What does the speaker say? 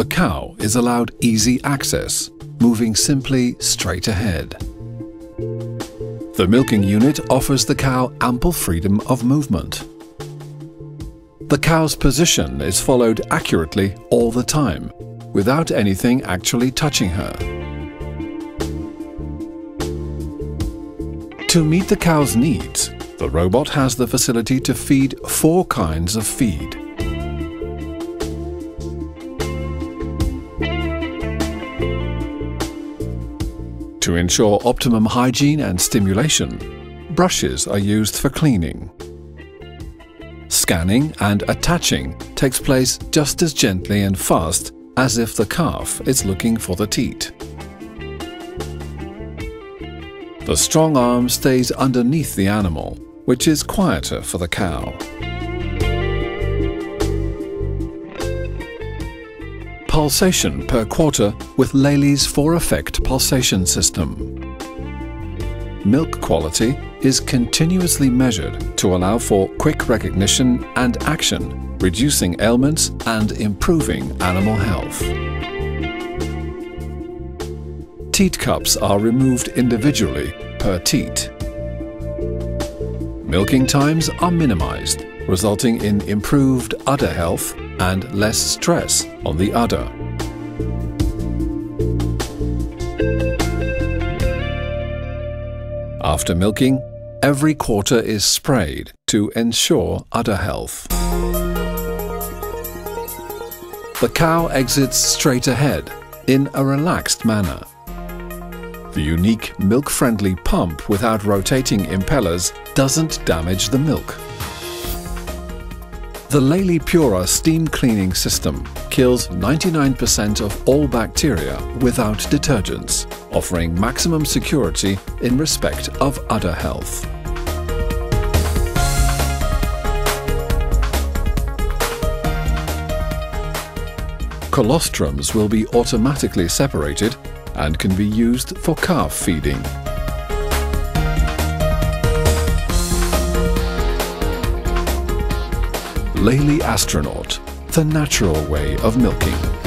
the cow is allowed easy access, moving simply straight ahead. The milking unit offers the cow ample freedom of movement. The cow's position is followed accurately all the time, without anything actually touching her. To meet the cow's needs, the robot has the facility to feed four kinds of feed. To ensure optimum hygiene and stimulation, brushes are used for cleaning. Scanning and attaching takes place just as gently and fast as if the calf is looking for the teat. The strong arm stays underneath the animal, which is quieter for the cow. Pulsation per quarter with Lely's 4-effect pulsation system. Milk quality is continuously measured to allow for quick recognition and action, reducing ailments and improving animal health teat cups are removed individually per teat. Milking times are minimized, resulting in improved udder health and less stress on the udder. After milking, every quarter is sprayed to ensure udder health. The cow exits straight ahead in a relaxed manner. The unique milk-friendly pump without rotating impellers doesn't damage the milk. The Lely Pura steam cleaning system kills 99% of all bacteria without detergents, offering maximum security in respect of udder health. Colostrums will be automatically separated and can be used for calf feeding. Lely Astronaut, the natural way of milking.